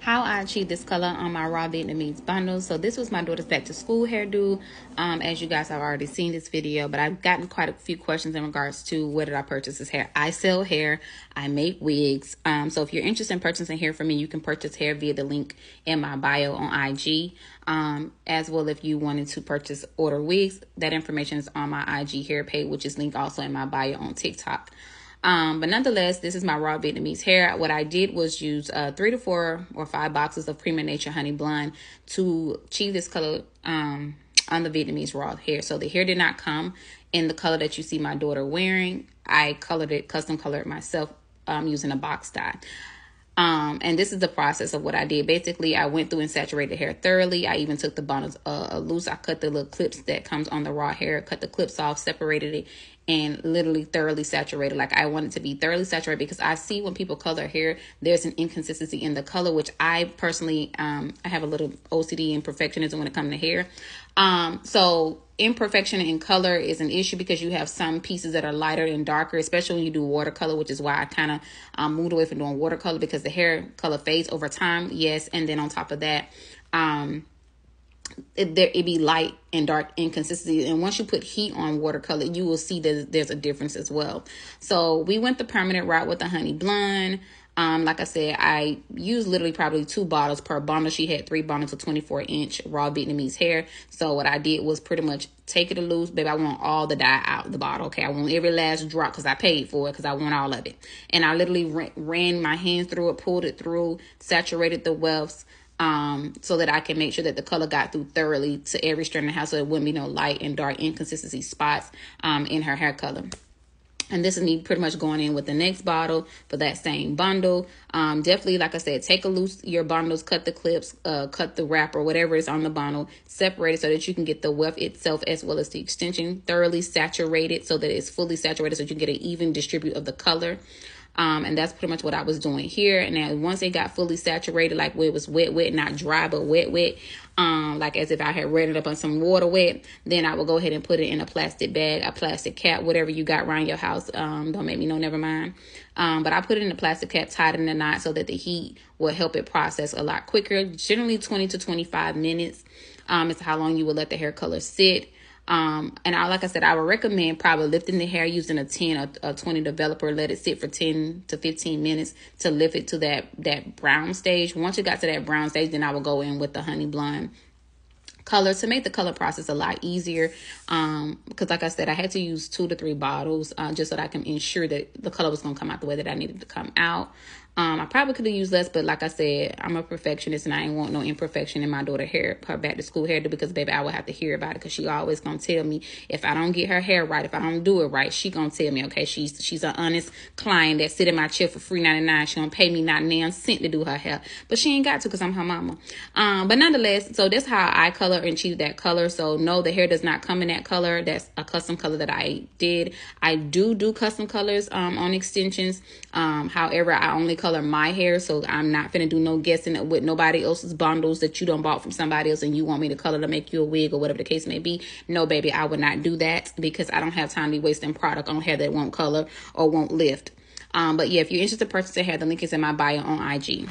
how I achieved this color on my raw Vietnamese bundle. So this was my daughter's back to school hairdo. Um, as you guys have already seen this video, but I've gotten quite a few questions in regards to where did I purchase this hair. I sell hair, I make wigs. Um, so if you're interested in purchasing hair from me, you can purchase hair via the link in my bio on IG. Um, as well, if you wanted to purchase order wigs, that information is on my IG hair page, which is linked also in my bio on TikTok. Um, but nonetheless, this is my raw Vietnamese hair. What I did was use uh, three to four or five boxes of Creme of Nature Honey Blonde to achieve this color um, on the Vietnamese raw hair. So the hair did not come in the color that you see my daughter wearing. I colored it, custom colored myself um, using a box dye. Um, and this is the process of what I did. Basically, I went through and saturated hair thoroughly. I even took the bundles uh, loose. I cut the little clips that comes on the raw hair, cut the clips off, separated it, and literally thoroughly saturated. Like I want it to be thoroughly saturated because I see when people color hair, there's an inconsistency in the color, which I personally, um, I have a little OCD and perfectionism when it comes to hair. Um, so imperfection in color is an issue because you have some pieces that are lighter and darker, especially when you do watercolor, which is why I kind of um, moved away from doing watercolor because the hair color fades over time. Yes. And then on top of that, um, it, there it be light and dark inconsistency and once you put heat on watercolor you will see that there's a difference as well so we went the permanent route with the honey blonde um, like I said, I used literally probably two bottles per bundle. She had three bundles of 24 inch raw Vietnamese hair. So what I did was pretty much take it a loose, baby. I want all the dye out the bottle. Okay, I want every last drop because I paid for it because I want all of it. And I literally ran, ran my hands through it, pulled it through, saturated the wefts um, so that I can make sure that the color got through thoroughly to every strand of house so it wouldn't be no light and dark inconsistency spots um, in her hair color. And this is me pretty much going in with the next bottle for that same bundle. Um, definitely, like I said, take a loose your bundles, cut the clips, uh, cut the wrapper, whatever is on the bundle, separate it so that you can get the weft itself as well as the extension thoroughly saturated so that it's fully saturated so you can get an even distribute of the color. Um, and that's pretty much what I was doing here. And then once it got fully saturated, like where it was wet, wet, not dry, but wet, wet, um, like as if I had read it up on some water wet, then I will go ahead and put it in a plastic bag, a plastic cap, whatever you got around your house. Um, don't make me know, never mind. Um, but I put it in a plastic cap, tied in a knot so that the heat will help it process a lot quicker. Generally 20 to 25 minutes um, is how long you will let the hair color sit. Um, and I, like I said, I would recommend probably lifting the hair using a 10 or a 20 developer. Let it sit for 10 to 15 minutes to lift it to that, that brown stage. Once you got to that brown stage, then I will go in with the honey blonde color to make the color process a lot easier um because like i said i had to use two to three bottles uh, just so that i can ensure that the color was going to come out the way that i needed to come out um, I probably could have used less, but like I said, I'm a perfectionist and I ain't want no imperfection in my daughter hair, her back to school hairdo because baby, I will have to hear about it because she always gonna tell me if I don't get her hair right, if I don't do it right, she gonna tell me, okay, she's she's an honest client that sit in my chair for free ninety nine. She don't pay me not nan cent to do her hair, but she ain't got to because I'm her mama. Um, but nonetheless, so that's how I color and choose that color. So no, the hair does not come in that color. That's a custom color that I did. I do do custom colors um on extensions. Um, however, I only color color my hair, so I'm not gonna do no guessing with nobody else's bundles that you don't bought from somebody else and you want me to color to make you a wig or whatever the case may be. No, baby, I would not do that because I don't have time to be wasting product on hair that won't color or won't lift. Um, but yeah, if you're interested in purchasing hair, the link is in my bio on IG.